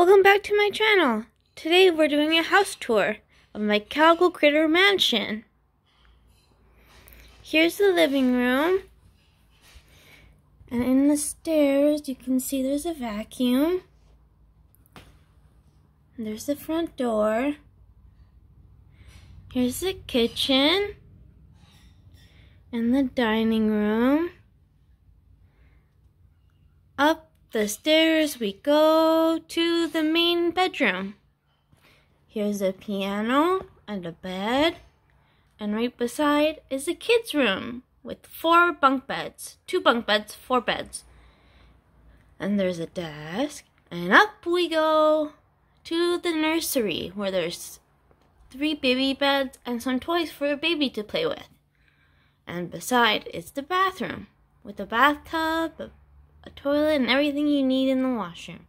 Welcome back to my channel. Today we're doing a house tour of my Calico Critter Mansion. Here's the living room. And in the stairs you can see there's a vacuum. There's the front door. Here's the kitchen. And the dining room. Up the stairs we go to the main bedroom. Here's a piano and a bed. And right beside is a kid's room with four bunk beds. Two bunk beds, four beds. And there's a desk. And up we go to the nursery where there's three baby beds and some toys for a baby to play with. And beside is the bathroom with a bathtub, a toilet, and everything you need in the washroom.